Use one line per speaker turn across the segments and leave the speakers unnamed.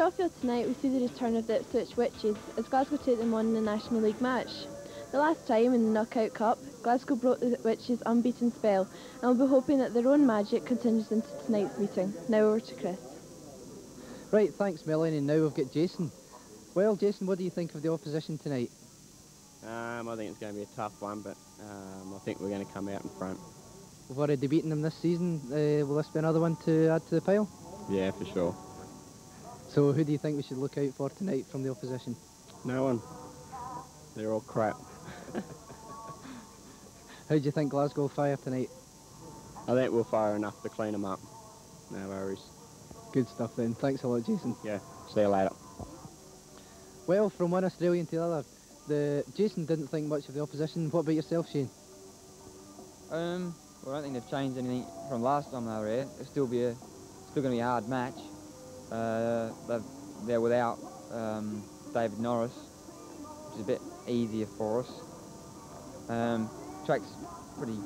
At Shawfield tonight we see the return of the Ipswich Witches as Glasgow take them on in the National League match. The last time in the Knockout Cup, Glasgow broke the Witches' unbeaten spell and we'll be hoping that their own magic continues into tonight's meeting. Now over to Chris.
Right, thanks Melanie, and now we've got Jason. Well, Jason, what do you think of the opposition tonight?
Um, I think it's going to be a tough one, but um, I think we're going to come out in front.
We've already beaten them this season. Uh, will this be another one to add to the pile?
Yeah, for sure.
So who do you think we should look out for tonight from the opposition?
No one. They're all crap.
How do you think Glasgow will fire tonight?
I think we'll fire enough to clean them up. No worries.
Good stuff then. Thanks a lot, Jason.
Yeah, see you later.
Well, from one Australian to the other, the Jason didn't think much of the opposition. What about yourself, Shane?
Um, well, I don't think they've changed anything from last time they were here. It'll still be a, still going to be a hard match. Uh, they're without um, David Norris, which is a bit easier for us. Um, track's pretty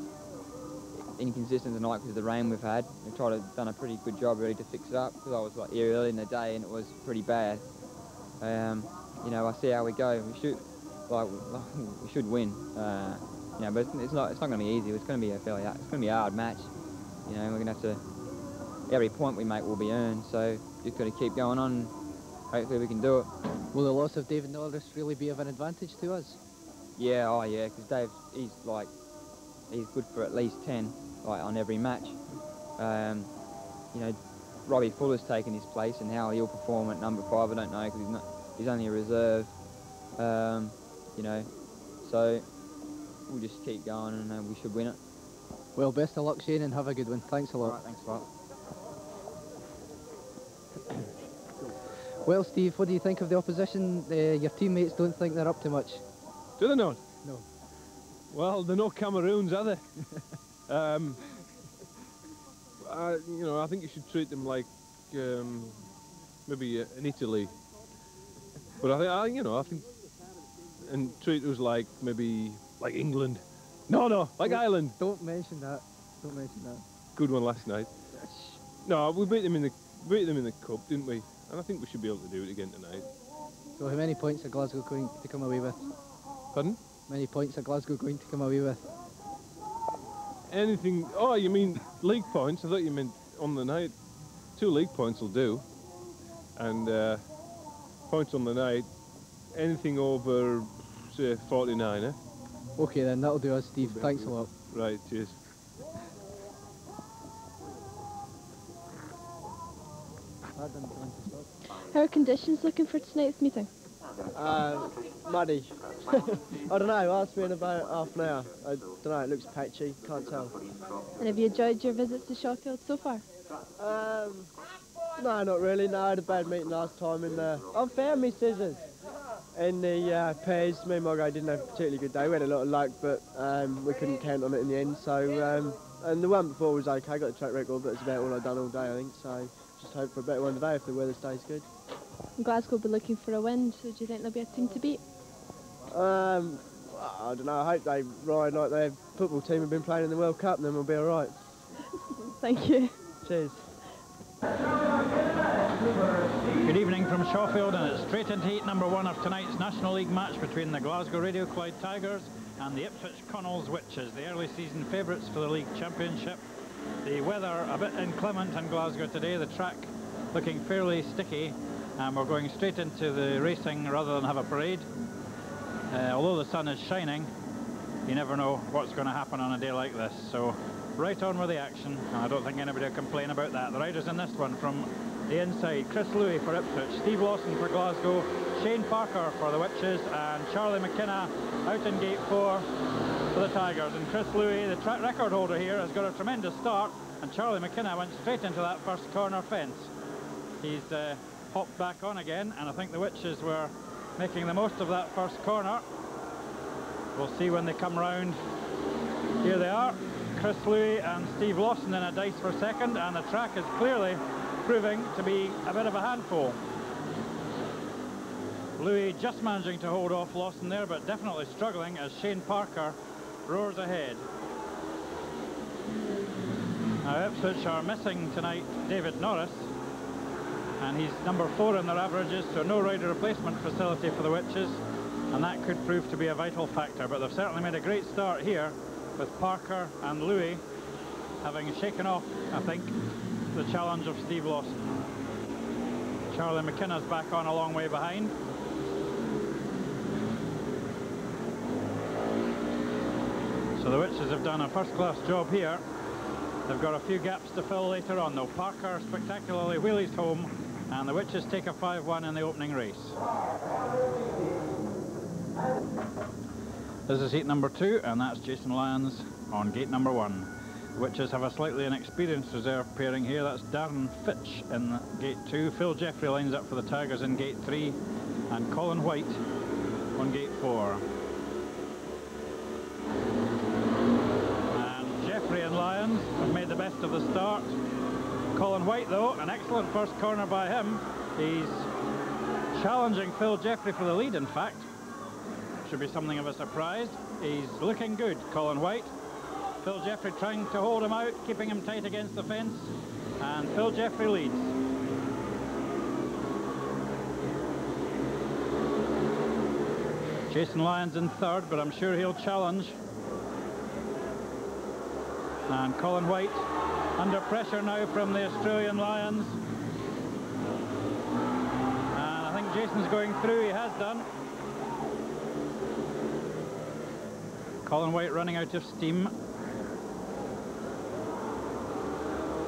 inconsistent tonight because of the rain we've had. We've tried to done a pretty good job really to fix it up because I was like here early in the day and it was pretty bad. Um, you know, I see how we go. We should like we should win. Uh, you know, but it's not it's not going to be easy. It's going to be a fairly it's going to be a hard match. You know, we're going to have to every point we make will be earned. So just got to keep going on. Hopefully we can do it.
Will the loss of David Norris really be of an advantage to us?
Yeah, oh yeah, because Dave, he's like, he's good for at least 10, like on every match. Um, you know, Robbie Fuller's taken his place and how he'll perform at number five, I don't know, because he's not, he's only a reserve. Um, you know, so we'll just keep going and uh, we should win it.
Well, best of luck, Shane, and have a good one. Thanks a lot.
Right, thanks a lot.
Well, Steve, what do you think of the opposition? Uh, your teammates don't think they're up to much.
Do they not?
No.
Well, they're no Cameroons, are they? um, I, you know, I think you should treat them like um, maybe uh, in Italy. But I think, I, you know, I think, and treat us like maybe like England. No, no, like
don't,
Ireland.
Don't mention that. Don't mention that.
Good one last night. No, we beat them in the beat them in the cup, didn't we? And I think we should be able to do it again tonight.
So how many points are Glasgow going to come away with?
Pardon?
How many points are Glasgow going to come away with?
Anything, oh, you mean league points? I thought you meant on the night. Two league points will do. And uh, points on the night, anything over, say, 49, eh?
Okay then, that'll do us, Steve. Thanks a lot.
Right, cheers.
How are conditions looking for tonight's meeting?
Uh, muddy. I don't know, ask me in about half an hour. I don't know, it looks patchy, can't tell.
And have you enjoyed your visits to Shawfield so far?
Um, no, not really. No, I had a bad meeting last time and uh, I found me scissors in the uh, pairs. Me and my guy didn't have a particularly good day. We had a lot of luck, but um, we couldn't count on it in the end. So, um, and the one before was okay. I got the track record, but it's about all I've done all day, I think. So, hope for a better one today if the weather stays good.
Glasgow will be looking for a win, so do you think they'll be a team to beat?
Um, I don't know. I hope they ride like their football team have been playing in the World Cup, and then we'll be all right.
Thank you.
Cheers.
Good evening from Shawfield and it's straight into heat number one of tonight's National League match between the Glasgow Radio Clyde Tigers and the Ipswich Connells Witches, the early season favourites for the league championship. The weather a bit inclement in Glasgow today, the track looking fairly sticky and we're going straight into the racing rather than have a parade. Uh, although the sun is shining, you never know what's going to happen on a day like this. So right on with the action, I don't think anybody will complain about that. The riders in this one from the inside, Chris Louis for Ipswich, Steve Lawson for Glasgow, Shane Parker for the Witches, and Charlie McKenna out in gate four for the Tigers. And Chris Louis, the track record holder here, has got a tremendous start, and Charlie McKenna went straight into that first corner fence. He's uh, hopped back on again, and I think the Witches were making the most of that first corner. We'll see when they come round. Here they are, Chris Louis and Steve Lawson in a dice for second, and the track is clearly proving to be a bit of a handful. Louis just managing to hold off Lawson there, but definitely struggling as Shane Parker roars ahead. Now Ipswich are missing tonight David Norris, and he's number four in their averages, so no rider replacement facility for the Witches, and that could prove to be a vital factor. But they've certainly made a great start here with Parker and Louis having shaken off, I think, the challenge of Steve Lawson. Charlie McKenna's back on a long way behind. So the Witches have done a first-class job here. They've got a few gaps to fill later on though. Parker spectacularly wheelies home and the Witches take a 5-1 in the opening race. This is heat number two and that's Jason Lyons on gate number one. The Witches have a slightly inexperienced reserve pairing here. That's Darren Fitch in gate two. Phil Jeffrey lines up for the Tigers in gate three and Colin White on gate four. And Lyons have made the best of the start. Colin White, though, an excellent first corner by him. He's challenging Phil Jeffrey for the lead, in fact. Should be something of a surprise. He's looking good, Colin White. Phil Jeffrey trying to hold him out, keeping him tight against the fence. And Phil Jeffrey leads. Jason Lyons in third, but I'm sure he'll challenge. And Colin White under pressure now from the Australian Lyons. And I think Jason's going through, he has done. Colin White running out of steam.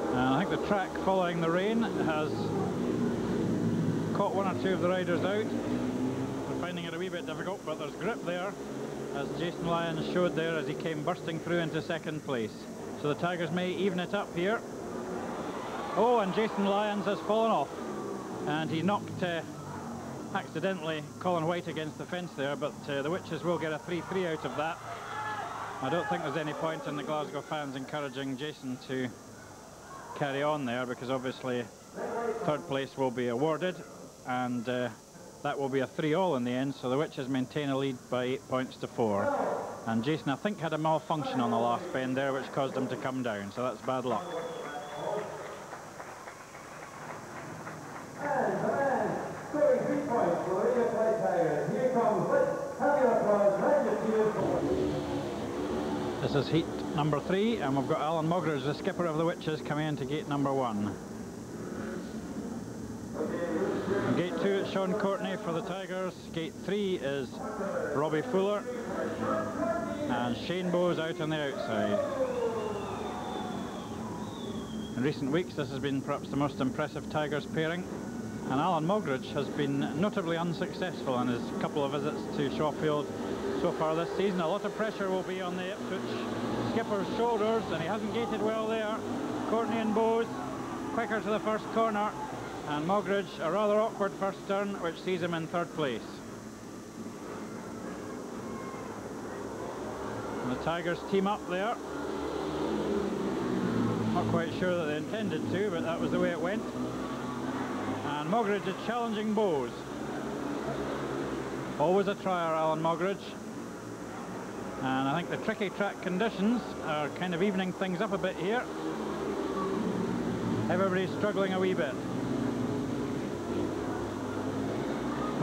And I think the track following the rain has caught one or two of the riders out. We're finding it a wee bit difficult, but there's grip there, as Jason Lyons showed there as he came bursting through into second place. So the Tigers may even it up here. Oh, and Jason Lyons has fallen off. And he knocked uh, accidentally Colin White against the fence there, but uh, the Witches will get a 3-3 out of that. I don't think there's any point in the Glasgow fans encouraging Jason to carry on there because obviously third place will be awarded and uh, that will be a 3-all in the end, so the Witches maintain a lead by 8 points to 4. And Jason, I think, had a malfunction on the last bend there, which caused him to come down, so that's bad luck. This is heat number three, and we've got Alan Mogridge, the skipper of the Witches, coming into gate number one. Gate two is Sean Courtney for the Tigers. Gate three is Robbie Fuller. And Shane Bowes out on the outside. In recent weeks this has been perhaps the most impressive Tigers pairing. And Alan Mogridge has been notably unsuccessful in his couple of visits to Shawfield so far this season. A lot of pressure will be on the Ipswich skipper's shoulders and he hasn't gated well there. Courtney and Bowes quicker to the first corner and Mogridge a rather awkward first turn which sees him in third place. And the Tigers team up there. Not quite sure that they intended to, but that was the way it went. And Mogridge is challenging Bowes. Always a trier, Alan Mogridge. And I think the tricky track conditions are kind of evening things up a bit here. Everybody's struggling a wee bit.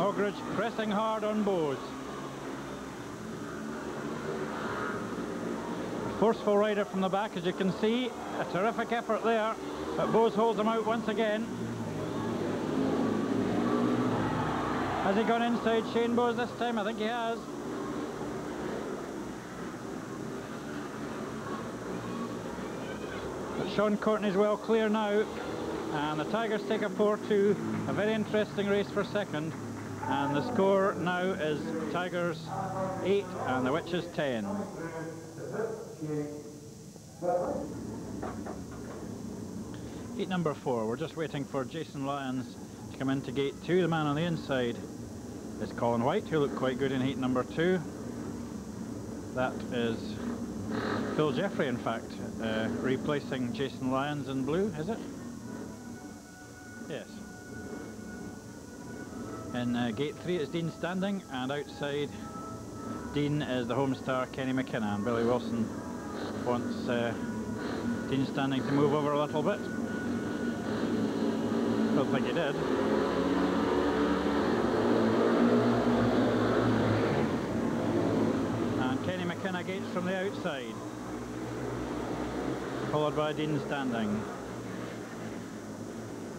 Mogridge pressing hard on Bowes. Forceful rider from the back, as you can see. A terrific effort there, but Bowes holds him out once again. Has he gone inside Shane Bowes this time? I think he has. But Sean Courtney's well clear now. And the Tigers take a 4-2. A very interesting race for second. And the score now is Tigers 8 and the Witches 10. Heat number 4, we're just waiting for Jason Lyons to come into gate 2. The man on the inside is Colin White, who looked quite good in heat number 2. That is Phil Jeffrey, in fact, uh, replacing Jason Lyons in blue, is it? In uh, gate three it's Dean Standing and outside Dean is the home star Kenny McKenna and Billy Wilson wants uh, Dean Standing to move over a little bit. Don't think he did. And Kenny McKenna gates from the outside. Followed by Dean Standing.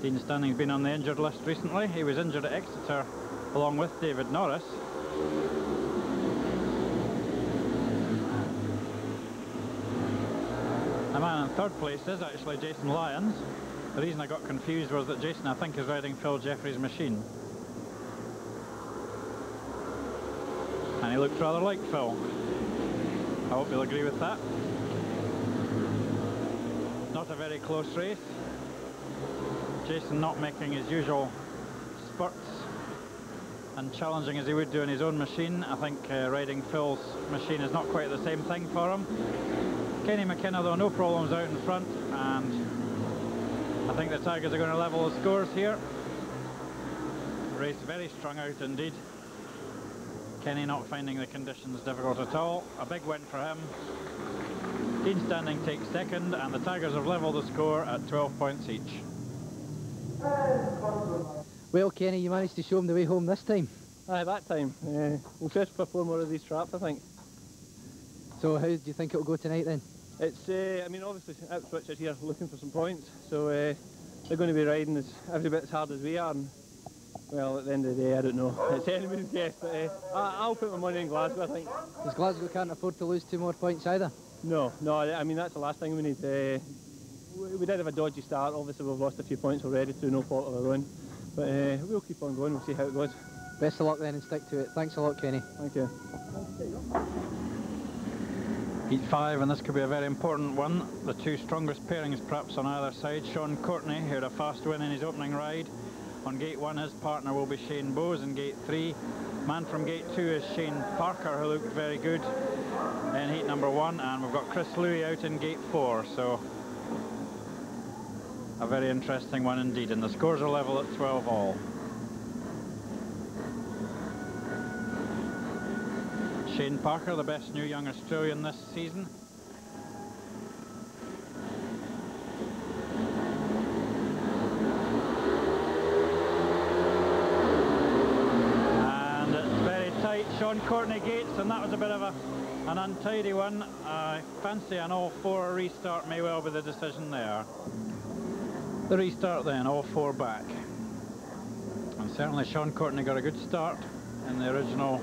Dean Standing's been on the injured list recently. He was injured at Exeter along with David Norris. The man in third place is actually Jason Lyons. The reason I got confused was that Jason, I think, is riding Phil Jeffrey's machine. And he looks rather like Phil. I hope you'll agree with that. Not a very close race. Jason not making his usual spurts and challenging as he would do in his own machine. I think uh, riding Phil's machine is not quite the same thing for him. Kenny McKenna, though, no problems out in front, and I think the Tigers are going to level the scores here. Race very strung out indeed. Kenny not finding the conditions difficult at all. A big win for him. Dean Standing takes second, and the Tigers have levelled the score at 12 points each.
Well, Kenny, you managed to show him the way home this time.
Aye, that time. Uh, we'll just for four more of these traps, I think.
So how do you think it'll go tonight then?
It's, uh, I mean, obviously Ipswich are here looking for some points, so uh, they're going to be riding as every bit as hard as we are. And, well, at the end of the day, I don't know. It's anybody's guess, but uh, I, I'll put my money in Glasgow, I think.
Because Glasgow can't afford to lose two more points either.
No, no, I mean, that's the last thing we need. We, we did have a dodgy start. Obviously, we've lost a few points already through no fault of our own. But uh, we'll keep on going. We'll see how it goes.
Best of luck then and stick to it. Thanks a lot, Kenny.
Thank you.
Heat five, and this could be a very important one. The two strongest pairings perhaps on either side. Sean Courtney, who had a fast win in his opening ride. On gate one, his partner will be Shane Bowes in gate three. Man from gate two is Shane Parker, who looked very good in heat number one. And we've got Chris Louis out in gate four, so a very interesting one indeed. And the scores are level at 12 all. Shane Parker, the best new young Australian this season. And it's very tight. Sean Courtney Gates, and that was a bit of a, an untidy one. I fancy an all-four restart may well be the decision there. The restart then, all four back. And certainly Sean Courtney got a good start in the original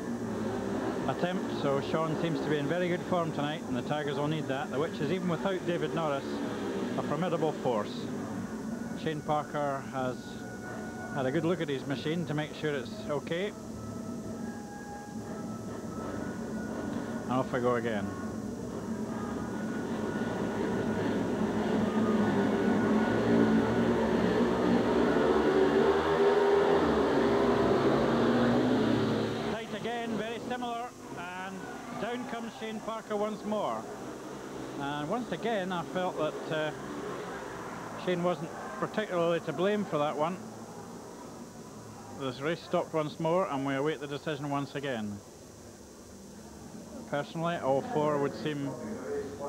attempt, so Sean seems to be in very good form tonight, and the Tigers will need that, which is even without David Norris, a formidable force. Shane Parker has had a good look at his machine to make sure it's okay. And off we go again. Tight again, very similar, and down comes Shane Parker once more. And once again, I felt that uh, Shane wasn't particularly to blame for that one. This race stopped once more, and we await the decision once again. Personally, all four would seem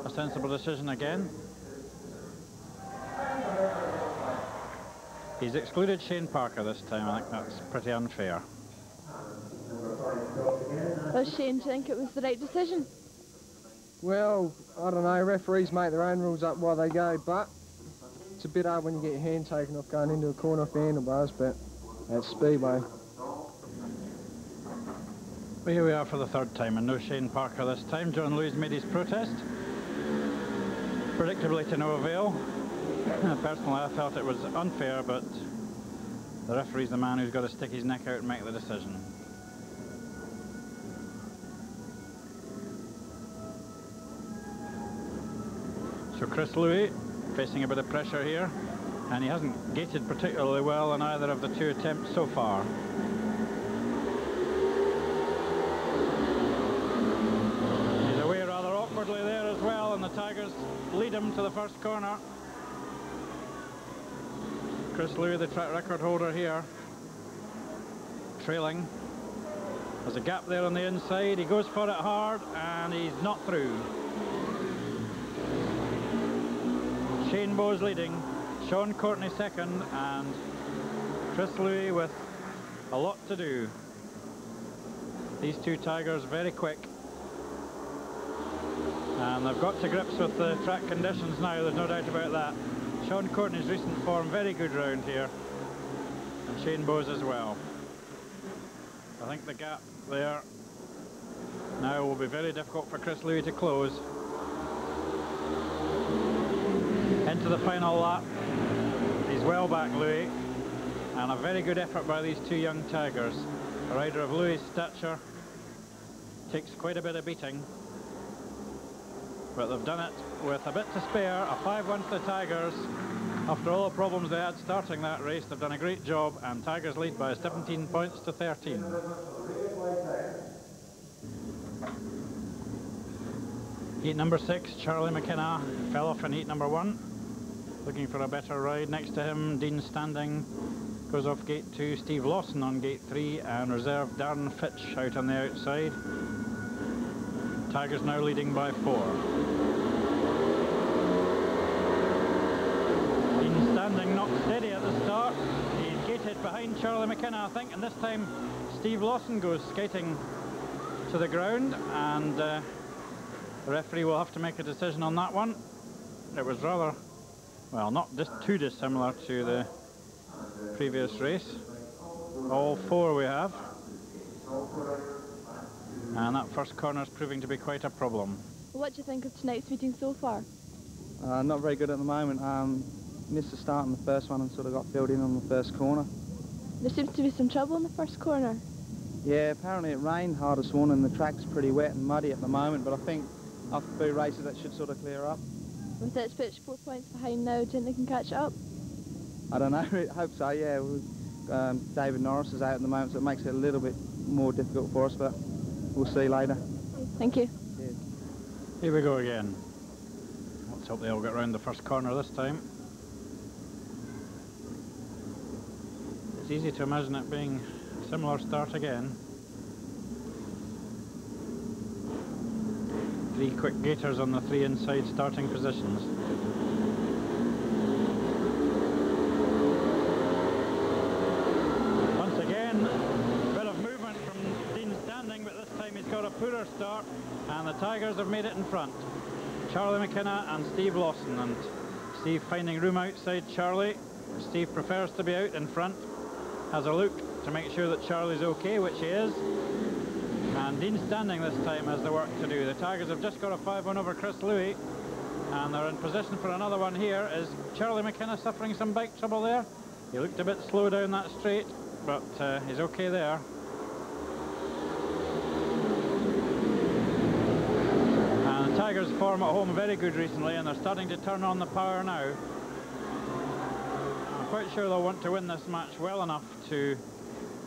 a sensible decision again. He's excluded Shane Parker this time. I think that's pretty unfair.
Well, Shane, think it was the right decision?
Well, I don't know, referees make their own rules up while they go, but it's a bit hard when you get your hand taken off going into a corner off the handlebars, but that's Speedway.
Well, here we are for the third time, and no Shane Parker this time. John Louis made his protest. Predictably to no avail. Personally, I felt it was unfair, but the referee's the man who's got to stick his neck out and make the decision. So Chris Louis facing a bit of pressure here, and he hasn't gated particularly well in either of the two attempts so far. He's away rather awkwardly there as well, and the Tigers lead him to the first corner. Chris Louis, the track record holder here, trailing. There's a gap there on the inside. He goes for it hard, and he's not through. Shane Bowes leading, Sean Courtney second, and Chris Louis with a lot to do. These two Tigers very quick. And they've got to grips with the track conditions now, there's no doubt about that. Sean Courtney's recent form, very good round here. And Shane Bowes as well. I think the gap there now will be very difficult for Chris Louis to close. Into the final lap. He's well back, Louis. And a very good effort by these two young Tigers. A rider of Louis' stature takes quite a bit of beating. But they've done it with a bit to spare. A 5-1 for the Tigers. After all the problems they had starting that race, they've done a great job, and Tigers lead by 17 points to 13. Heat number six, Charlie McKenna fell off in heat number one. Looking for a better ride. Next to him, Dean Standing goes off gate two, Steve Lawson on gate three, and reserve Darren Fitch out on the outside. Tigers now leading by four. Dean Standing not steady at the start. He's gated behind Charlie McKenna, I think, and this time Steve Lawson goes skating to the ground, and uh, the referee will have to make a decision on that one. It was rather, well, not just too dissimilar to the previous race. All four we have. And that first corner is proving to be quite a problem.
What do you think of tonight's meeting so far?
Uh, not very good at the moment. Um, missed the start in the first one and sort of got filled in on the first corner.
There seems to be some trouble in the first corner.
Yeah, apparently it rained hard this morning and the track's pretty wet and muddy at the moment, but I think after a few races that should sort of clear up.
With Ipswich four points behind now, do you think they can catch up?
I don't know, I hope so, yeah. Um, David Norris is out at the moment, so it makes it a little bit more difficult for us, but we'll see later.
Thank you.
Cheers.
Here we go again. Let's hope they all get round the first corner this time. It's easy to imagine it being a similar start again. Three quick gaiters on the three inside starting positions. Once again, a bit of movement from Dean Standing, but this time he's got a poorer start, and the Tigers have made it in front. Charlie McKenna and Steve Lawson, and Steve finding room outside Charlie. Steve prefers to be out in front, has a look to make sure that Charlie's okay, which he is. And Dean Standing this time has the work to do. The Tigers have just got a 5-1 over Chris Louis, and they're in position for another one here. Is Charlie McKenna suffering some bike trouble there? He looked a bit slow down that straight, but uh, he's okay there. And the Tigers' form at home very good recently, and they're starting to turn on the power now. I'm quite sure they'll want to win this match well enough to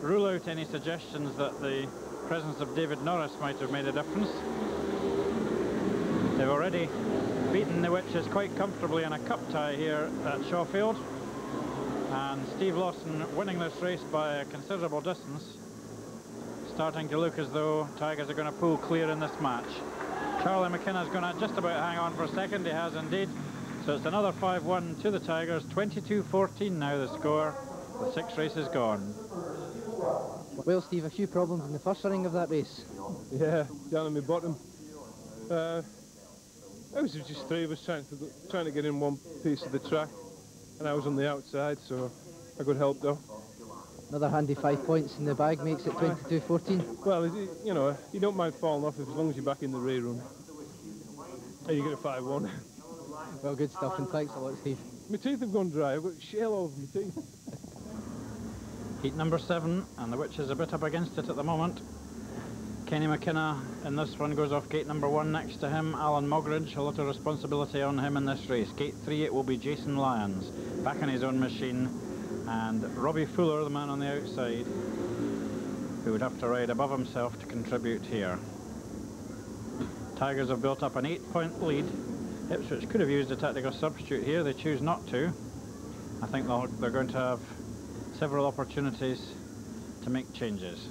rule out any suggestions that the presence of David Norris might have made a difference. They've already beaten the Witches quite comfortably in a cup tie here at Shawfield. And Steve Lawson winning this race by a considerable distance. Starting to look as though Tigers are going to pull clear in this match. Charlie McKenna's going to just about hang on for a second. He has indeed. So it's another 5-1 to the Tigers. 22-14 now the score with six races gone.
Well, Steve, a few problems in the first running of that race.
Yeah, down on my bottom. Uh, it was just three of us trying to, go, trying to get in one piece of the track, and I was on the outside, so I could help though.
Another handy five points in the bag makes it 22-14.
Well, you know, you don't mind falling off as long as you're back in the rear room. And you get a 5-1.
Well, good stuff, and thanks a lot, Steve.
my teeth have gone dry. I've got shell over my teeth.
Heat number seven, and the Witches a bit up against it at the moment. Kenny McKenna in this one goes off gate number one next to him. Alan Mogridge, a lot of responsibility on him in this race. Gate three, it will be Jason Lyons, back in his own machine. And Robbie Fuller, the man on the outside, who would have to ride above himself to contribute here. Tigers have built up an eight-point lead. Ipswich could have used a tactical substitute here. They choose not to. I think they're going to have several opportunities to make changes.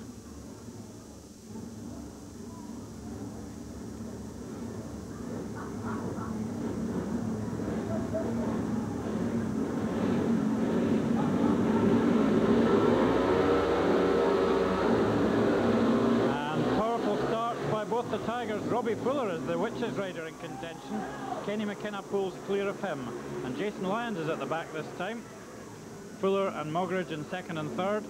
both the Tigers, Robbie Fuller is the Witches Rider in contention. Kenny McKenna pulls clear of him. And Jason Lyons is at the back this time. Fuller and Mogridge in second and third.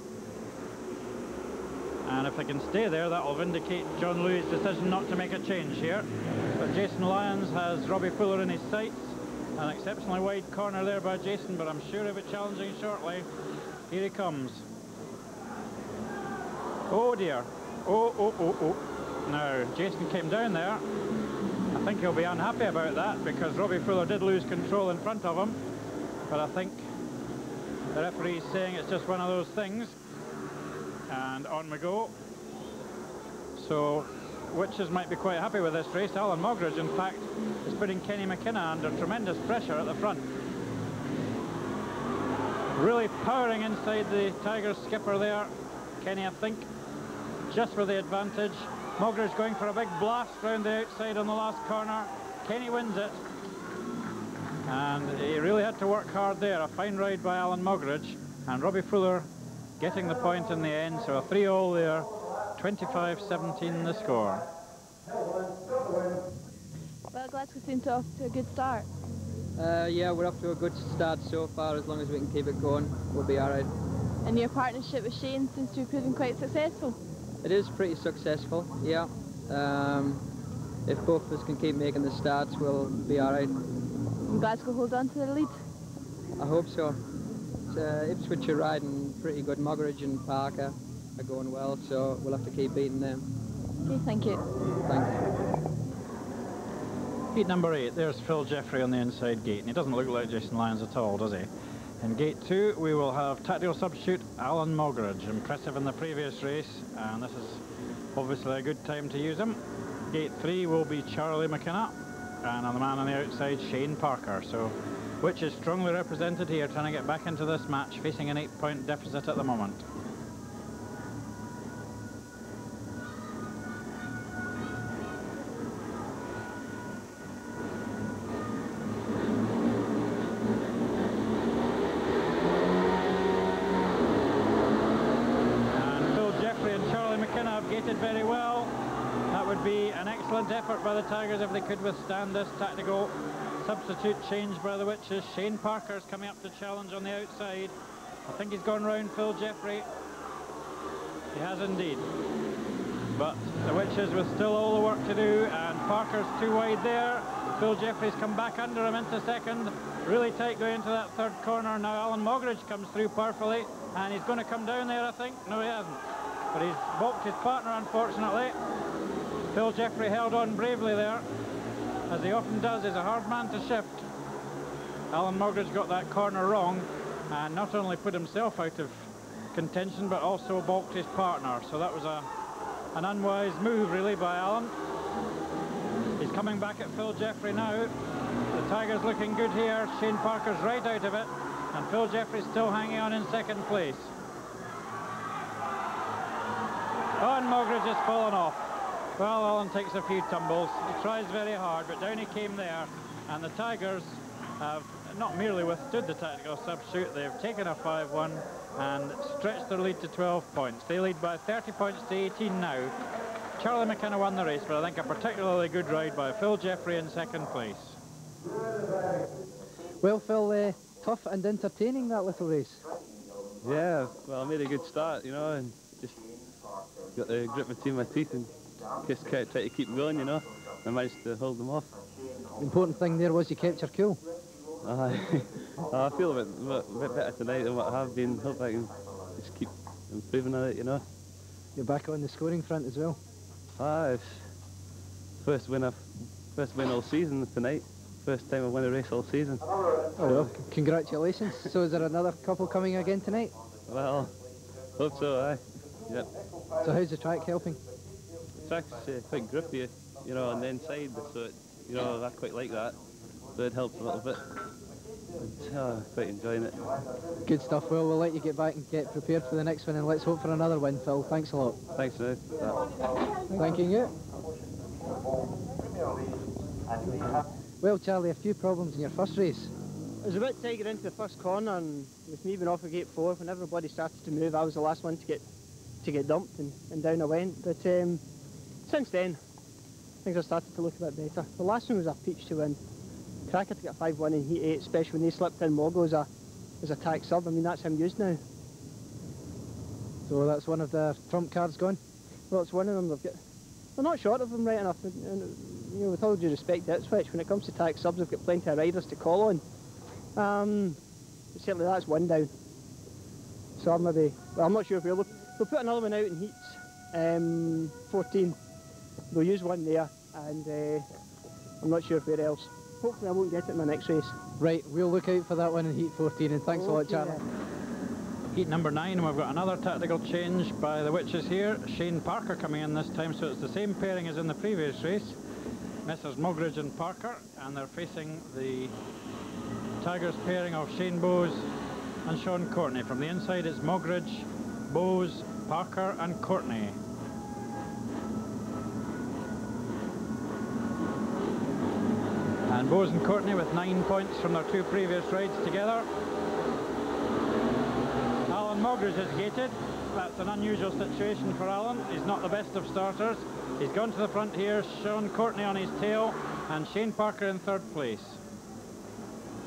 And if they can stay there, that will vindicate John Louis' decision not to make a change here. But Jason Lyons has Robbie Fuller in his sights. An exceptionally wide corner there by Jason, but I'm sure he'll be challenging shortly. Here he comes. Oh dear. Oh, oh, oh, oh. Now, Jason came down there. I think he'll be unhappy about that because Robbie Fuller did lose control in front of him. But I think the referee's saying it's just one of those things. And on we go. So, Witches might be quite happy with this race. Alan Mogridge, in fact, is putting Kenny McKenna under tremendous pressure at the front. Really powering inside the Tigers skipper there. Kenny, I think, just for the advantage. Mogridge going for a big blast round the outside on the last corner. Kenny wins it. And he really had to work hard there. A fine ride by Alan Mogridge. And Robbie Fuller getting the point in the end. So a 3-all there. 25-17 the score.
Well, Glasgow seemed off to a good start.
Uh, yeah, we're off to a good start so far. As long as we can keep it going, we'll be all right.
And your partnership with Shane seems to be proving quite successful.
It is pretty successful, yeah. Um, if both of us can keep making the starts, we'll be all right.
And Glasgow hold on to the lead?
I hope so. Uh, Ipswich are riding pretty good. Mogridge and Parker are going well, so we'll have to keep beating them.
Okay, thank you.
Thanks.
Heat number eight, there's Phil Jeffrey on the inside gate, and he doesn't look like Jason Lyons at all, does he? In gate two, we will have tactical substitute Alan Mogridge, impressive in the previous race, and this is obviously a good time to use him. Gate three will be Charlie McKenna, and the man on the outside, Shane Parker. So, Witches strongly represented here, trying to get back into this match, facing an eight-point deficit at the moment. Tigers if they could withstand this tactical substitute change by the Witches. Shane Parker's coming up to challenge on the outside. I think he's gone round Phil Jeffrey. He has indeed. But the Witches with still all the work to do and Parker's too wide there. Phil Jeffrey's come back under him into second. Really tight going into that third corner. Now Alan Mogridge comes through powerfully and he's going to come down there I think. No he hasn't but he's balked his partner unfortunately. Phil Jeffrey held on bravely there, as he often does, he's a hard man to shift. Alan Mogridge got that corner wrong and not only put himself out of contention but also balked his partner, so that was a an unwise move really by Alan. He's coming back at Phil Jeffrey now. The Tigers looking good here, Shane Parker's right out of it and Phil Jeffrey's still hanging on in second place. Oh, and Mogridge has fallen off. Well, Alan takes a few tumbles. He tries very hard, but down he came there. And the Tigers have not merely withstood the tactical substitute, they've taken a 5-1 and stretched their lead to 12 points. They lead by 30 points to 18 now. Charlie McKenna won the race, but I think a particularly good ride by Phil Jeffrey in second place.
Well, Phil, uh, tough and entertaining, that little race.
Yeah, well, I made a good start, you know, and just got the grip between my teeth and just kept to keep going, you know. I managed to hold them off.
The important thing there was you kept your cool.
Uh, I feel a bit, a bit better tonight than what I have been. Hope I can just keep improving on it, you know.
You're back on the scoring front as well.
Ah, it's first win of first win all season tonight. First time I've won a race all season.
Oh well, congratulations. so is there another couple coming again tonight?
Well, hope so, aye. Yep.
So how's the track helping?
The track's uh, quite grippy, you know, on the inside, so it, you know, I quite like that. So it helps a little bit. And, uh, quite enjoying it.
Good stuff. Well, we'll let you get back and get prepared for the next one, and let's hope for another win, Phil. Thanks a lot.
Thanks, Ruth.
Thank you. Well, Charlie, a few problems in your first race.
It was a bit get into the first corner, and with me being off at gate four, when everybody started to move, I was the last one to get to get dumped and, and down I went. But um, since then,
things have started to look a bit better. The last one was a peach to win. Cracker to get 5-1 in Heat 8, especially when they slipped in Moggo as a, as a tax sub. I mean, that's him used now.
So that's one of the trump cards gone?
Well, it's one of them. They've got, they're not short of them right enough. And, and, you know, with all due respect to Ipswich, when it comes to tax subs, they've got plenty of riders to call on. Um, certainly that's one down. So I'm maybe, well, I'm not sure if we'll, we'll put another one out in heats um, 14. We'll use one there, and uh, I'm not sure where else. Hopefully I won't get it in my next race.
Right, we'll look out for that one in Heat 14, and thanks
Okay,
a lot, Charlie.
Heat number nine, and we've got another tactical change by the Witches here. Shane Parker coming in this time, so it's the same pairing as in the previous race. Messrs Mogridge and Parker, and they're facing the Tigers pairing of Shane Bowes and Sean Courtney. From the inside it's Mogridge, Bowes, Parker and Courtney. And Bowes and Courtney with nine points from their two previous rides together. Alan Mogridge is gated. That's an unusual situation for Alan. He's not the best of starters. He's gone to the front here, Sean Courtney on his tail, and Shane Parker in third place.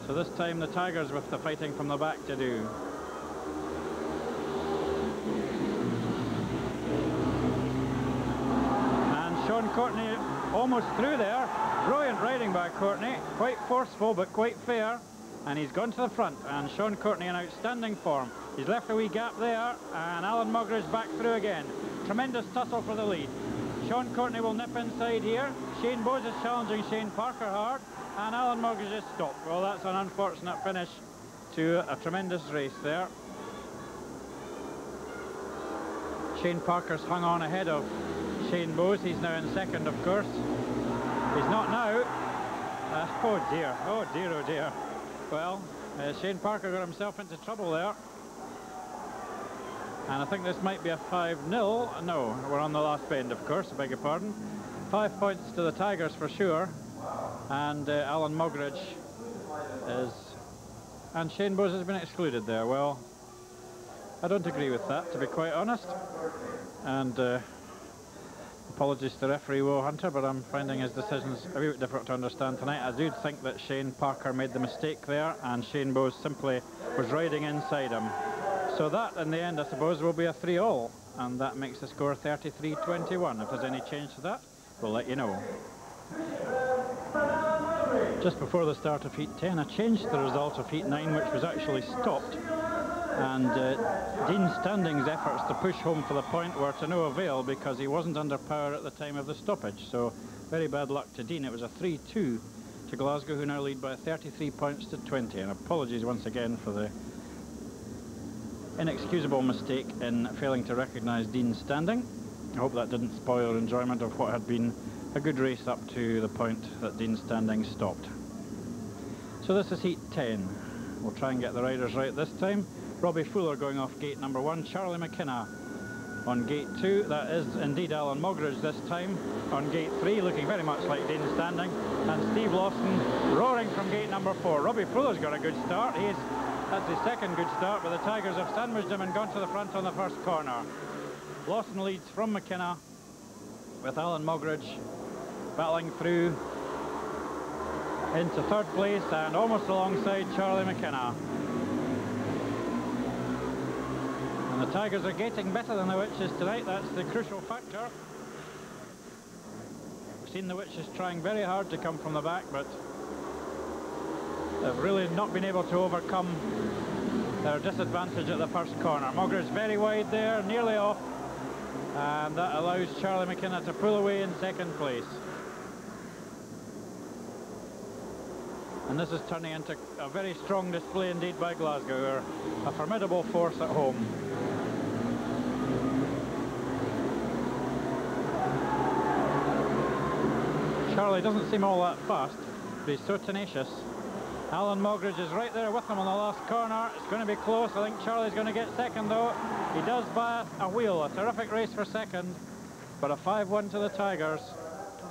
So this time the Tigers with the fighting from the back to do. And Sean Courtney almost through there. Brilliant riding by Courtney. Quite forceful but quite fair. And he's gone to the front. And Sean Courtney in outstanding form. He's left a wee gap there. And Alan Mogridge back through again. Tremendous tussle for the lead. Sean Courtney will nip inside here. Shane Bowes is challenging Shane Parker hard. And Alan Mogridge is stopped. Well, that's an unfortunate finish to a tremendous race there. Shane Parker's hung on ahead of Shane Bowes. He's now in second, of course. He's not now. Uh, oh dear, oh dear, oh dear. Well, uh, Shane Parker got himself into trouble there. And I think this might be a 5-0. No, we're on the last bend, of course, I beg your pardon. Five points to the Tigers for sure. And uh, Alan Mogridge is... And Shane Bowes has been excluded there. Well, I don't agree with that, to be quite honest. And uh, apologies to referee Will Hunter, but I'm finding his decisions a bit difficult to understand tonight. I do think that Shane Parker made the mistake there, and Shane Bowes simply was riding inside him. So that, in the end, I suppose, will be a 3-all, and that makes the score 33-21. If there's any change to that, we'll let you know. Just before the start of Heat 10, I changed the result of Heat 9, which was actually stopped. And uh, Dean Standing's efforts to push home for the point were to no avail because he wasn't under power at the time of the stoppage. So very bad luck to Dean. It was a 3-2 to Glasgow, who now lead by 33 points to 20. And apologies once again for the inexcusable mistake in failing to recognise Dean Standing. I hope that didn't spoil enjoyment of what had been a good race up to the point that Dean Standing stopped. So this is Heat 10. We'll try and get the riders right this time. Robbie Fuller going off gate number one, Charlie McKenna on gate two. That is indeed Alan Mogridge this time on gate three, looking very much like Dean Standing. And Steve Lawson roaring from gate number four. Robbie Fuller's got a good start. He's that's his second good start, but the Tigers have sandwiched him and gone to the front on the first corner. Lawson leads from McKenna with Alan Mogridge battling through into third place and almost alongside Charlie McKenna. And the Tigers are getting better than the Witches tonight, that's the crucial factor. We've seen the Witches trying very hard to come from the back, but they've really not been able to overcome their disadvantage at the first corner. Mogridge very wide there, nearly off, and that allows Charlie McKenna to pull away in second place. And this is turning into a very strong display indeed by Glasgow, are a formidable force at home. Charlie doesn't seem all that fast, but he's so tenacious. Alan Mogridge is right there with him on the last corner. It's going to be close. I think Charlie's going to get second, though. He does by a wheel. A terrific race for second, but a 5-1 to the Tigers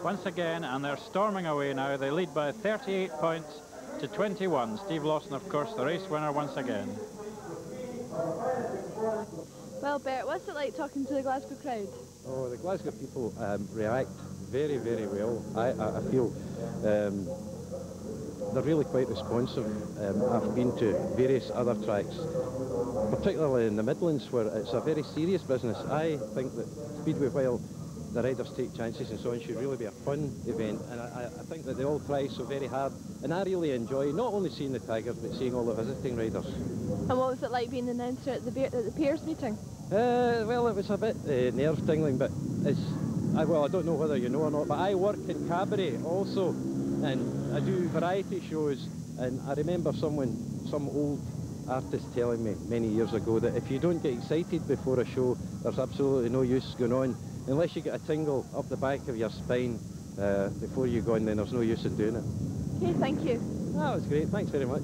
once again, and they're storming away now. They lead by 38 points to 21. Steve Lawson, of course, the race winner once again.
Well, Bert, what's it like talking to the Glasgow crowd?
Oh, the Glasgow people um, react
very, very well. I, I, feel um, they're really quite responsive. Um, I've been to various other tracks, particularly in the Midlands, where it's a very serious business. I think that Speedway, while the riders take chances and so on, should really be a fun event. And I, I think that they all try so very hard. And I really enjoy not only seeing the Tigers, but seeing all the visiting riders.
And what was it like being the announcer at the, at the Pairs meeting?
Uh, well, it was a bit uh, nerve-tingling, but it's... I, well, I don't know whether you know or not, but I work in cabaret also, and I do variety shows, and I remember someone, some old artist telling me many years ago that if you don't get excited before a show, there's absolutely no use going on. Unless you get a tingle up the back of your spine uh, before you go on, then there's no use in doing it.
Okay, thank you.
That was great, thanks very much.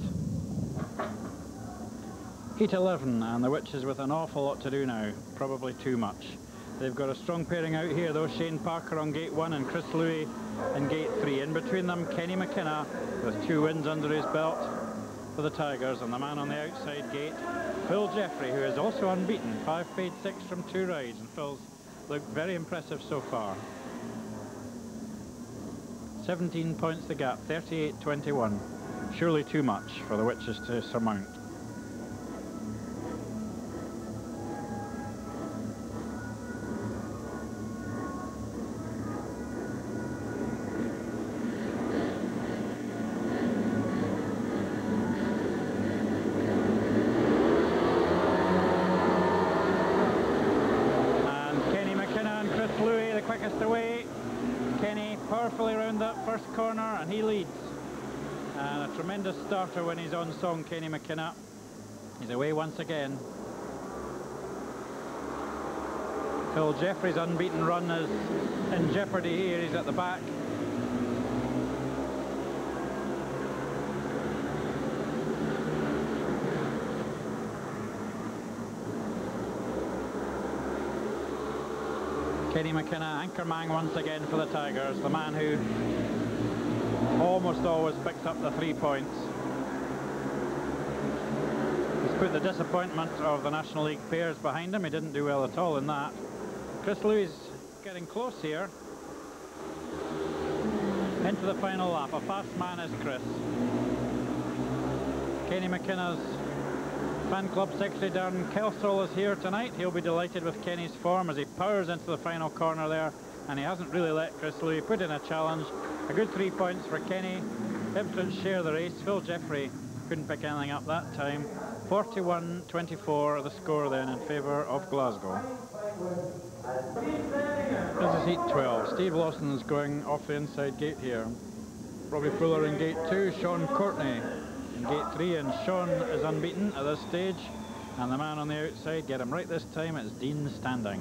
Heat 11, and the Witches with an awful lot to do now, probably too much. They've got a strong pairing out here though, Shane Parker on gate 1 and Chris Louis in gate 3. In between them, Kenny McKenna with two wins under his belt for the Tigers, and the man on the outside gate, Phil Jeffrey, who is also unbeaten, 5 paid 6 from two rides, and Phil's looked very impressive so far. 17 points the gap, 38-21. Surely too much for the Witches to surmount. First corner and he leads. And a tremendous starter when he's on song, Kenny McKenna. He's away once again. Phil Jeffrey's unbeaten run is in jeopardy here. He's at the back. Kenny McKenna, anchorman once again for the Tigers, the man who almost always picks up the three points. He's put the disappointment of the National League pairs behind him. He didn't do well at all in that. Chris Louis getting close here. Into the final lap. A fast man is Chris. Kenny McKenna's fan club secretary Darren Kelstrel is here tonight. He'll be delighted with Kenny's form as he powers into the final corner there and he hasn't really let Chris Louis put in a challenge. A good three points for Kenny. Ipswich share the race. Phil Jeffrey couldn't pick anything up that time. 41-24 the score then in favour of Glasgow. This is heat 12. Steve Lawson's going off the inside gate here. Robbie Fuller in gate 2, Sean Courtney in gate 3 and Sean is unbeaten at this stage and the man on the outside, get him right this time, it's Dean Standing.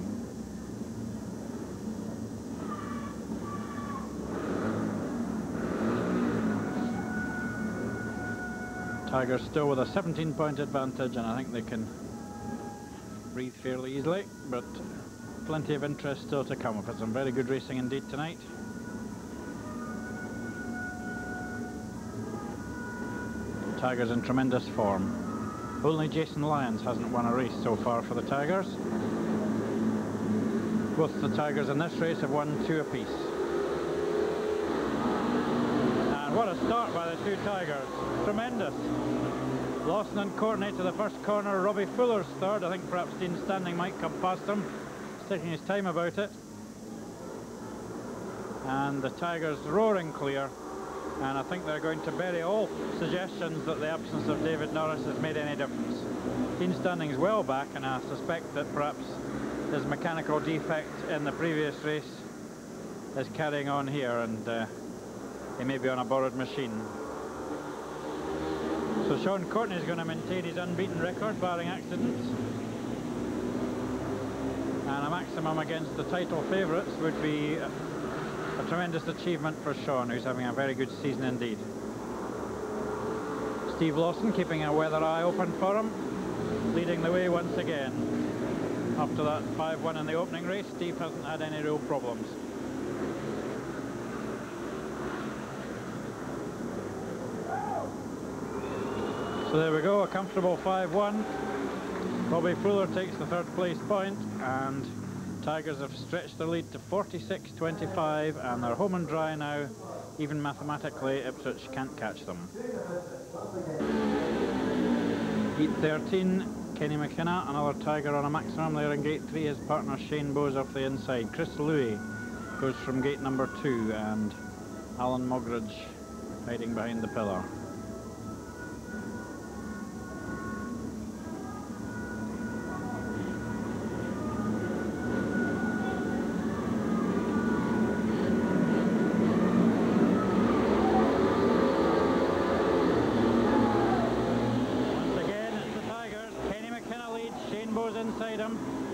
Tigers still with a 17 point advantage and I think they can breathe fairly easily but plenty of interest still to come. Had some very good racing indeed tonight. Tigers in tremendous form. Only Jason Lyons hasn't won a race so far for the Tigers. Both the Tigers in this race have won two apiece. And what a start by the two Tigers. Tremendous. Lawson and Courtney to the first corner. Robbie Fuller's third. I think perhaps Dean Standing might come past him. He's taking his time about it. And the Tigers roaring clear. And I think they're going to bury all suggestions that the absence of David Norris has made any difference. Dean Standing's well back, and I suspect that perhaps his mechanical defect in the previous race is carrying on here, and uh, he may be on a borrowed machine. So Sean Courtney is going to maintain his unbeaten record, barring accidents. And a maximum against the title favourites would be a, a tremendous achievement for Sean, who's having a very good season indeed. Steve Lawson keeping a weather eye open for him, leading the way once again. After that 5-1 in the opening race, Steve hasn't had any real problems. So there we go, a comfortable 5-1. Bobby Fuller takes the third place point and Tigers have stretched their lead to 46-25 and they're home and dry now. Even mathematically, Ipswich can't catch them. Heat 13, Kenny McKenna, another Tiger on a maximum there in gate 3. His partner Shane Bowes off the inside. Chris Louis goes from gate number 2 and Alan Mogridge hiding behind the pillar.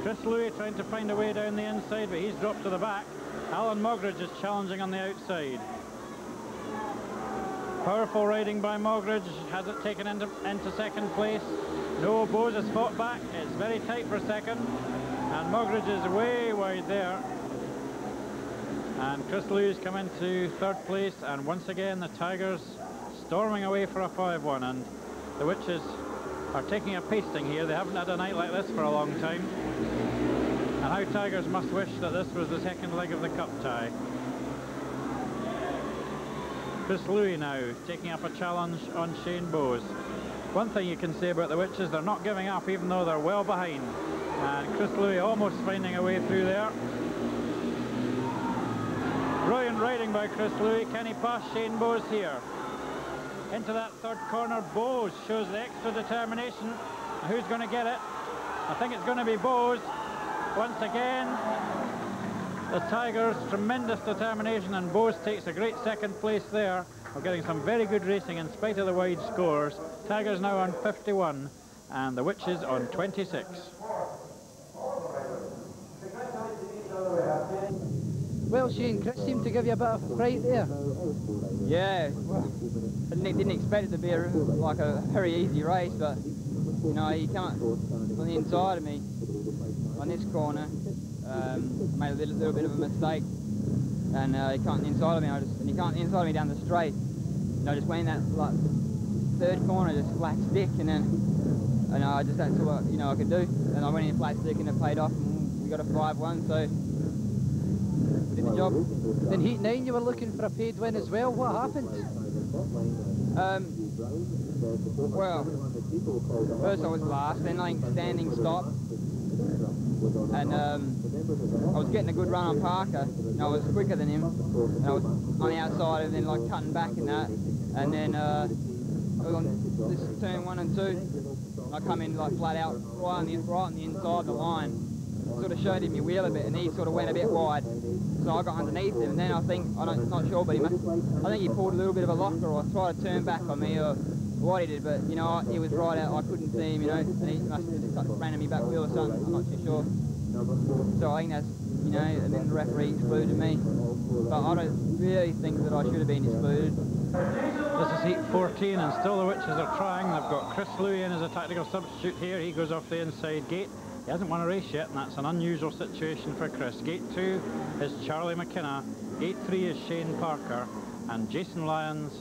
Chris Louis trying to find a way down the inside, but he's dropped to the back. Alan Mogridge is challenging on the outside. Powerful riding by Mogridge, has it taken into, into second place. No, Bowes has fought back, it's very tight for second, and Mogridge is way wide there. And Chris Louis come into third place, and once again the Tigers storming away for a 5-1, and the Witches are taking a pasting here. They haven't had a night like this for a long time. And how Tigers must wish that this was the second leg of the cup tie. Chris Louis now taking up a challenge on Shane Bowes. One thing you can say about the Witches, they're not giving up even though they're well behind. And Chris Louis almost finding a way through there. Brilliant riding by Chris Louis. Can he pass Shane Bowes here? Into that third corner, Bowes shows the extra determination. Who's going to get it? I think it's going to be Bowes. Once again, the Tigers, tremendous determination, and Bowes takes a great second place there. We're getting some very good racing in spite of the wide scores. Tigers now on 51, and the Witches on 26.
Well, Shane, Chris seemed to give you a bit of fright there.
Yeah, well, I didn't, didn't expect it to be a, like a very easy race, but you know, he can't on the inside of me on this corner. Um, made a little, little, bit of a mistake, and uh, he can't inside of me. I just, and he can't inside of me down the straight. And I just went in that like third corner, just flat stick, and then and uh, I just that's what you know I could do. And I went in flat stick, and it paid off, and we got a five-one. So we did the job.
In Heat 9 you were looking for a paid win as well. What happened?
Um, well, first I was last, then I think standing stop. And um, I was getting a good run on Parker, and I was quicker than him. And I was on the outside and then like cutting back and that. And then uh, was on this turn one and two. I come in like flat out right on the, right on the inside of the line. Sort of showed him your wheel a bit and he sort of went a bit wide. So I got underneath him and then I think, I'm not sure, but he must, I think he pulled a little bit of a locker or tried to turn back on me or what he did, but you know, he was right out, I couldn't see him, you know, and he must have just ran at me back wheel or something, I'm not too sure. So I think that's, you know, and then the referee excluded me. But I don't really think that I should have been excluded.
This is heat 14 and still the Witches are trying. They've got Chris Louis in as a tactical substitute here. He goes off the inside gate. He hasn't won a race yet, and that's an unusual situation for Chris. Gate 2 is Charlie McKenna. Gate 3 is Shane Parker. And Jason Lyons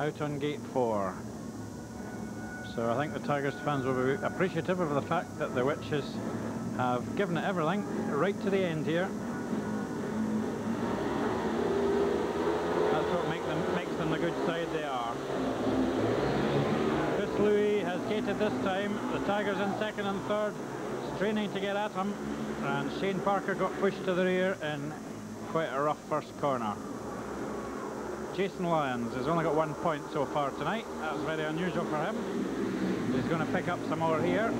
out on gate 4. So I think the Tigers fans will be appreciative of the fact that the Witches have given it everything right to the end here. That's what make them, makes them the good side they are. Chris Louis has gated this time. The Tigers in second and third, straining to get at him. And Shane Parker got pushed to the rear in quite a rough first corner. Jason Lyons has only got one point so far tonight. That's very unusual for him. He's going to pick up some more here.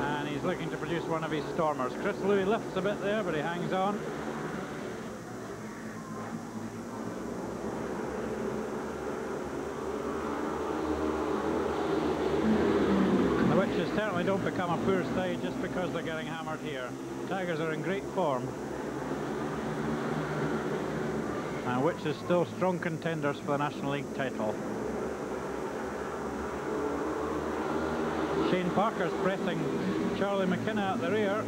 And he's looking to produce one of his stormers. Chris Louis lifts a bit there, but he hangs on. The Witches certainly don't become a poor side just because they're getting hammered here. Tigers are in great form. and Witches still strong contenders for the National League title. Shane Parker's pressing Charlie McKenna at the rear.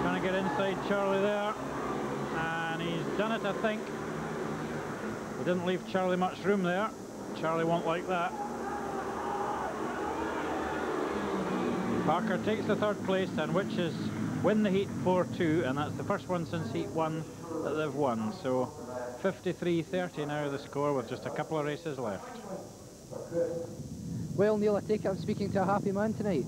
Trying to get inside Charlie there. And he's done it, I think. He didn't leave Charlie much room there. Charlie won't like that. Parker takes the third place and Witches win the heat 4-2, and that's the first one since heat 1 that they've won. So 53-30 now the score with just a couple of races left.
Well, Neil, I take it I'm speaking to a happy man tonight.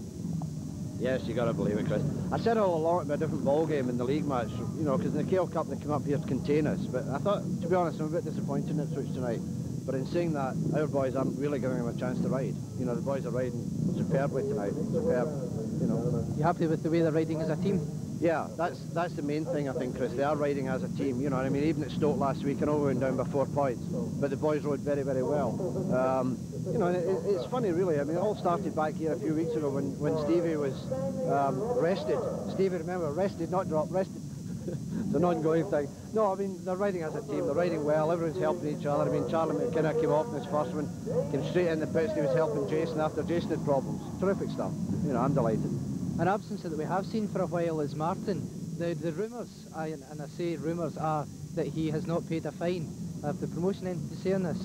Yes, you got to believe it, Chris. I said all along it'd be a different ball game in the league match, you know, because in the KL Cup they come up here to contain us. But I thought, to be honest, I'm a bit disappointed in Ipswich tonight. But in saying that, our boys aren't really giving them a chance to ride. You know, the boys are riding superbly tonight. Superb, you know.
You happy with the way they're riding as a team?
Yeah, that's that's the main thing I think, Chris. They are riding as a team. You know, what I mean, even at Stoke last week, I know we went down by four points, but the boys rode very, very well. Um, you know, it, it's funny, really. I mean, it all started back here a few weeks ago when when Stevie was um, rested. Stevie, remember, rested, not dropped, rested. it's an ongoing thing. No, I mean, they're riding as a team. They're riding well. Everyone's helping each other. I mean, Charlie McKenna came off in his first one, came straight in the pits. He was helping Jason after Jason had problems. Terrific stuff. You know, I'm delighted.
An absence that we have seen for a while is Martin. The, the rumours, and I say rumours, are that he has not paid a fine. Have the promotion anything to say on this?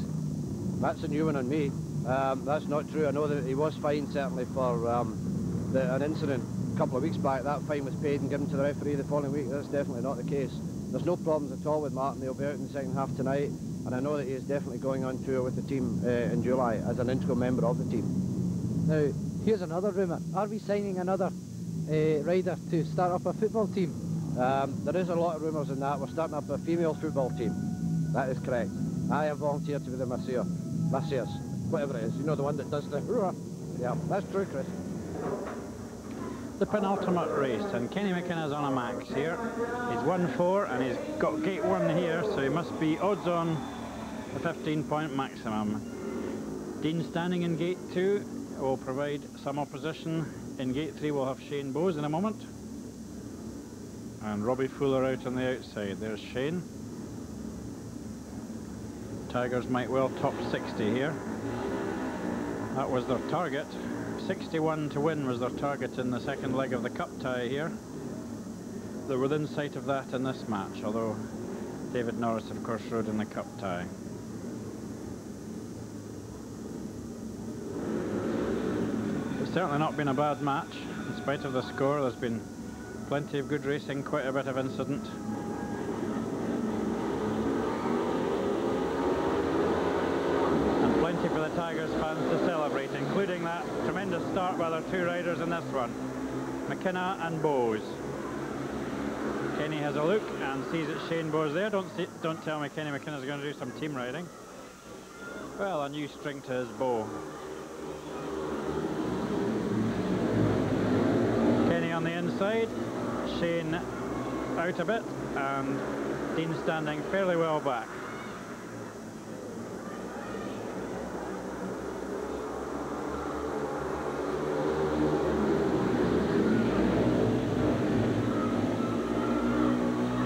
That's a new one on me. Um, that's not true. I know that he was fined certainly for um, the, an incident a couple of weeks back. That fine was paid and given to the referee the following week. That's definitely not the case. There's no problems at all with Martin. He'll be out in the second half tonight. And I know that he is definitely going on tour with the team uh, in July as an integral member of the team.
Now, here's another rumour. Are we signing another uh, rider to start up a football team?
Um, there is a lot of rumours in that. We're starting up a female football team. That is correct. I have volunteered to be the masseur. Masseurs, whatever it is. You know, the one that does the hurrah. Yeah, that's true, Chris.
The penultimate race, and Kenny McKenna's on a max here. He's won four, and he's got gate one here, so he must be odds on the 15-point maximum. Dean Standing in gate two will provide some opposition. In gate three, we'll have Shane Bowes in a moment. And Robbie Fuller out on the outside. There's Shane. Tigers might well top 60 here. That was their target. 61 to win was their target in the second leg of the cup tie here. They're within sight of that in this match, although David Norris, of course, rode in the cup tie. It's certainly not been a bad match. In spite of the score, there's been plenty of good racing, quite a bit of incident. And plenty for the Tigers fans to celebrate, including that tremendous start by their two riders in this one, McKenna and Bowes. Kenny has a look and sees that Shane Bowes there. Don't see, don't tell me Kenny McKenna's going to do some team riding. Well, a new string to his bow. Kenny on the inside, Shane out a bit, and Dean Standing fairly well back.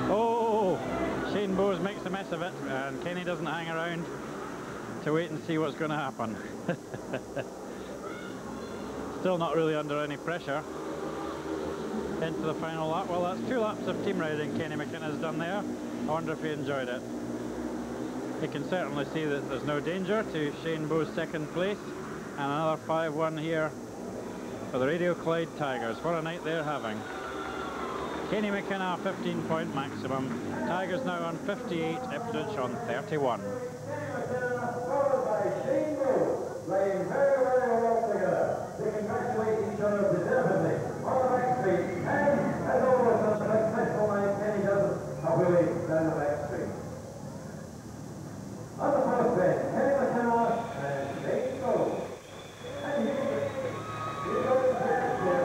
Oh, Shane Of it, and Kenny doesn't hang around to wait and see what's going to happen. Still not really under any pressure. Into the final lap. Well, that's two laps of team riding Kenny McKenna's done there. I wonder if he enjoyed it. He can certainly see that there's no danger to Shane Bowes' second place. And another 5-1 here for the Radio Clyde Tigers. What a night they're having. Kenny McKenna 15 point maximum. Tigers now on 58, Ipswich on 31.
Playing very, very well together. They congratulate each other deservedly on the back street. And as always, on the successful night, Kenny does a wheelie down the back street. On the first bench, Kenny McKenna and Shane Bowes. And here, here goes the second chair.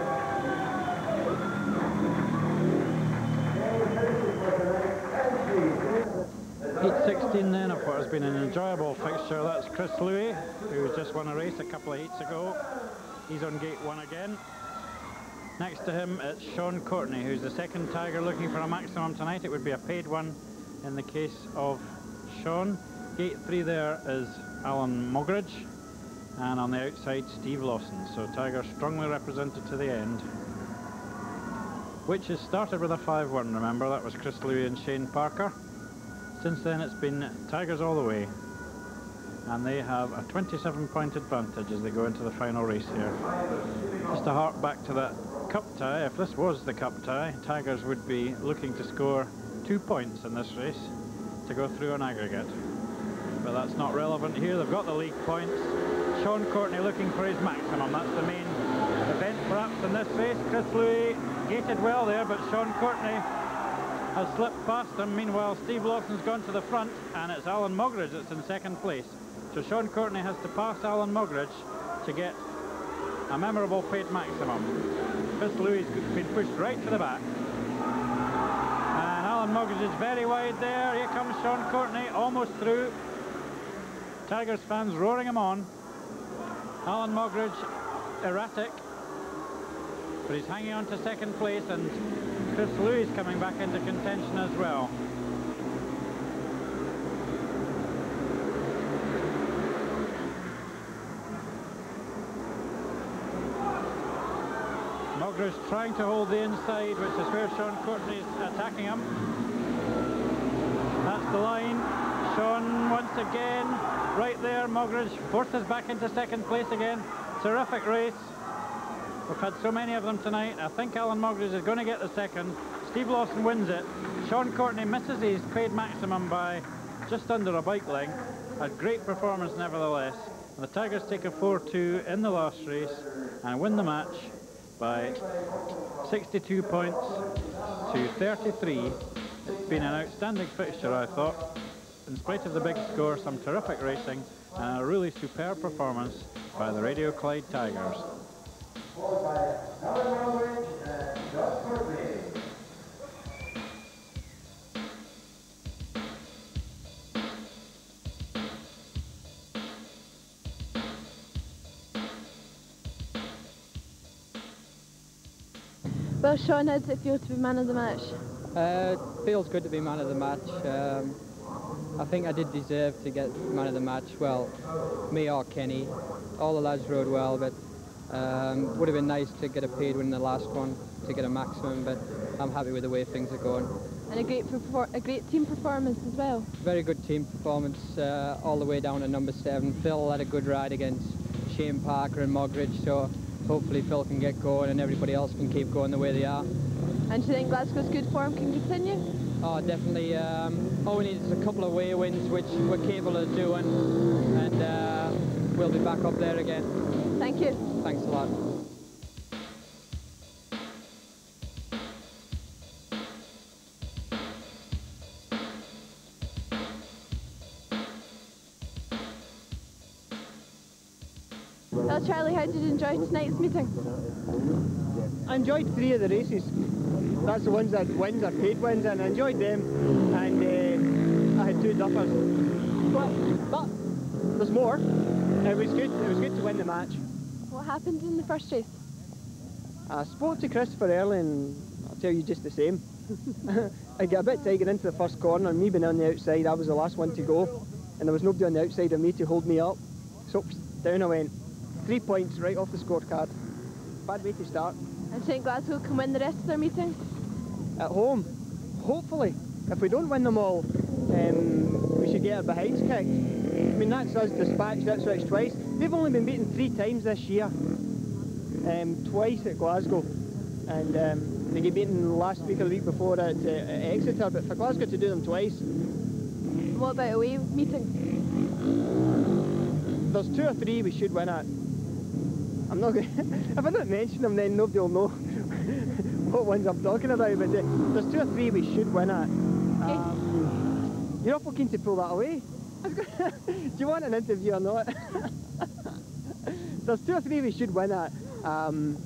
There we finish it for tonight. And she
Heat 16 then of what has been an enjoyable fixture. That's Chris Louis, who's just won a race a couple of heats ago. He's on gate one again. Next to him, it's Sean Courtney, who's the second Tiger looking for a maximum tonight. It would be a paid one in the case of Sean. Gate three there is Alan Mogridge, and on the outside, Steve Lawson. So Tiger strongly represented to the end. Witches started with a 5-1, remember, that was Chris Louis and Shane Parker. Since then it's been Tigers all the way. And they have a 27 point advantage as they go into the final race here. Just to hark back to that cup tie, if this was the cup tie, Tigers would be looking to score two points in this race to go through on aggregate. But that's not relevant here. They've got the league points. Sean Courtney looking for his maximum. That's the main event perhaps in this race. Chris Louis gated well there, but Sean Courtney has slipped past him. Meanwhile, Steve Lawson's gone to the front, and it's Alan Mogridge that's in second place. So Sean Courtney has to pass Alan Mogridge to get a memorable paid maximum. Chris Louis has been pushed right to the back. And Alan Mogridge is very wide there. Here comes Sean Courtney, almost through. Tigers fans roaring him on. Alan Mogridge, erratic, but he's hanging on to second place, and Chris Louis coming back into contention as well. Mogridge trying to hold the inside, which is where Sean Courtney is attacking him. That's the line. Sean once again, right there, Mogridge forces back into second place again. Terrific race. We've had so many of them tonight. I think Alan Mogridge is going to get the second. Steve Lawson wins it. Sean Courtney misses his paid maximum by just under a bike length. A great performance nevertheless. And the Tigers take a 4-2 in the last race and win the match by 62 points to 33. It's been an outstanding fixture, I thought. In spite of the big score, some terrific racing and a really superb performance by the Radio Clyde Tigers.
Well, Sean, how does it feel to be man of the match?
Uh, feels good to be man of the match. Um, I think I did deserve to get man of the match. Well, me or Kenny. All the lads rode well, but um, would have been nice to get a paid win in the last one to get a maximum, but I'm happy with the way things are going.
And a great a great team performance as well.
Very good team performance uh, all the way down to number seven. Phil had a good ride against Shane Parker and Mogridge, so hopefully Phil can get going and everybody else can keep going the way they are.
And do you think Glasgow's good form can continue?
Oh, definitely. Um, all we need is a couple of away wins, which we're capable of doing, and uh, we'll be back up there again.
Thank you.
Thanks a lot.
Charlie, how did you enjoy tonight's meeting?
I enjoyed three of the races. That's the ones that wins are paid wins, and I enjoyed them. And uh, I had two duffers. But, but there's more. It was good. It was good to win the match.
What happened in the first race?
I spoke to Christopher early, and I'll tell you just the same. I got a bit taken into the first corner, and me being on the outside, I was the last one to go, and there was nobody on the outside of me to hold me up. So down I went. Three points right off the scorecard. Bad way to start.
And St Glasgow can win the rest of their meeting?
At home, hopefully. If we don't win them all, um, we should get our behinds kicked. I mean, that's us dispatched Ipswich twice. They've only been beaten three times this year. Um, twice at Glasgow. And um, they get beaten last week or the week before at, uh, at Exeter. But for Glasgow to do them twice...
What about away meeting?
There's two or three we should win at. I'm not gonna, if I don't mention them then nobody will know what ones I'm talking about, but uh, there's two or three we should win at. Um, you're awful keen to pull that away. Do you want an interview or not? there's two or three we should win at, um,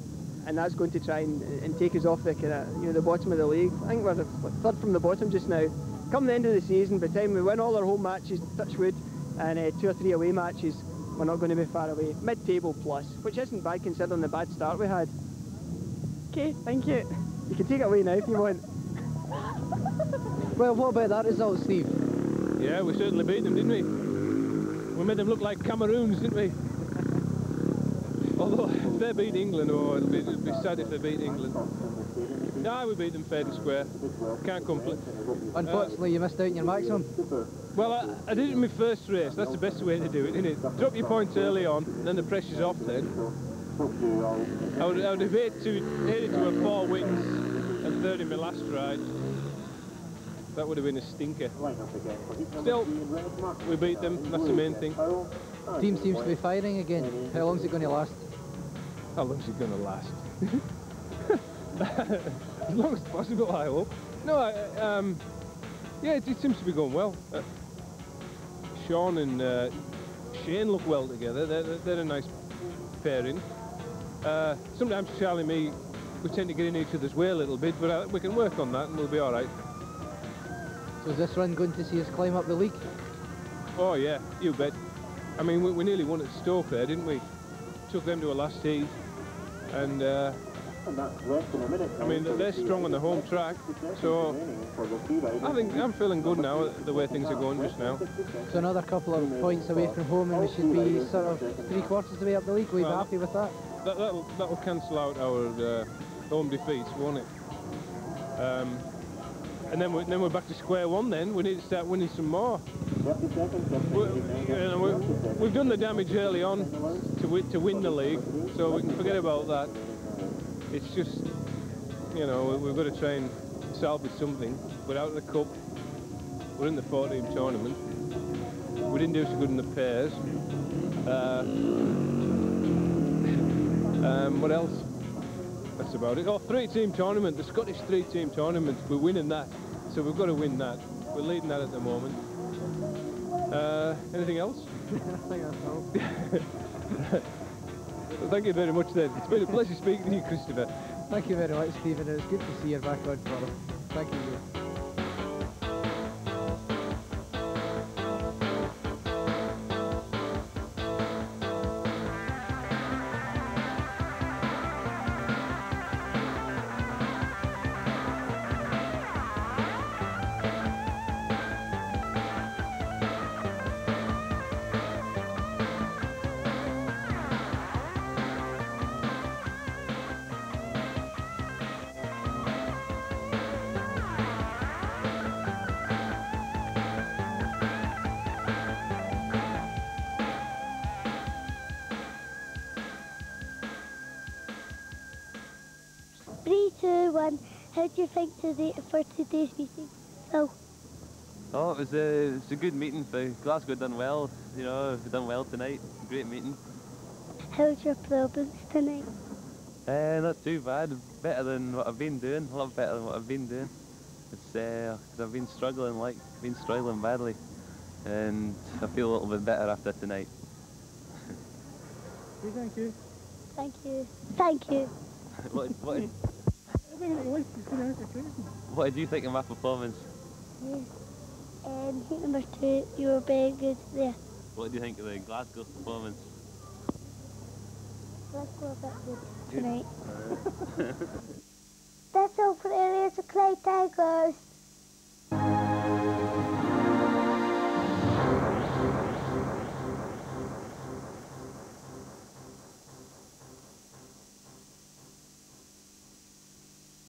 and that's going to try and, and take us off the kind of you know the bottom of the league. I think we're third from the bottom just now. Come the end of the season, by the time we win all our home matches, touch wood, and uh, two or three away matches, we're not going to be far away. Mid-table plus, which isn't bad considering the bad start we had.
Okay, thank you.
You can take it away now if you want.
well, what about that result, Steve?
Yeah, we certainly beat them, didn't we? We made them look like Cameroons, didn't we? Although, if they beat England, oh, it'll be, it'll be sad if they beat England. No, we beat them fair and square. Can't complain.
Unfortunately, uh, you missed out on your maximum.
Well, I, I, did it in my first race. That's the best way to do it, isn't it? Drop your points early on, then the pressure's off then. I would, I would have hated to, hated to have four wins and third in my last ride. That would have been a stinker. Still, we beat them, that's the main thing.
Team seems to be firing again. How long's it going to last?
How long's it going to last? as long as possible, I hope. No, I, um, yeah, it, it, seems to be going well. Uh, Sean and uh, Shane look well together. They're, they're a nice pairing. Uh, sometimes Charlie and me, we tend to get in each other's way a little bit, but uh, we can work on that and we'll be all right.
So is this run going to see us climb up the league?
Oh yeah, you bet. I mean, we, we nearly won at Stoke there, didn't we? Took them to a last heat, and uh, I mean they're strong on the home track, so I think I'm feeling good now the way things are going just now.
So another couple of points away from home, and we should be sort of three quarters of the way up the league. We'll well, be happy with that.
that that'll, that'll cancel out our uh, home defeats, won't it? Um, and then we're, then we're back to square one then. We need to start winning some more. we you know, we have done the damage early on to, to win the league, so we can forget about that. It's just, you know, we've got to try and salvage something. We're out of the cup. We're in the four-team tournament. We didn't do so good in the pairs. Uh, um, what else? That's about it. Oh, three-team tournament, the Scottish three-team tournament. We're winning that, so we've got to win that. We're leading that at the moment. Uh, anything else?
I think that's all.
Thank you very much then. It's been a pleasure speaking to you, Christopher.
Thank you very much, Stephen. It's good to see you back on forum. Thank you.
Do you think today, for today's meeting, Phil?
Oh, it was a, it was a good meeting. For Glasgow done well. You know, we done well tonight. Great meeting.
How's your problems tonight?
Uh, not too bad. Better than what I've been doing. A lot better than what I've been doing. It's uh, cause I've been struggling, like, been struggling badly, and I feel a little bit better after tonight.
Thank you.
Thank you. Thank you.
what, what, what did you think of my performance?
Yeah. Um, heat number two, you were very good there.
What do you think of the Glasgow performance?
Glasgow a bit good tonight. That's all for the Radio Clyde Tigers.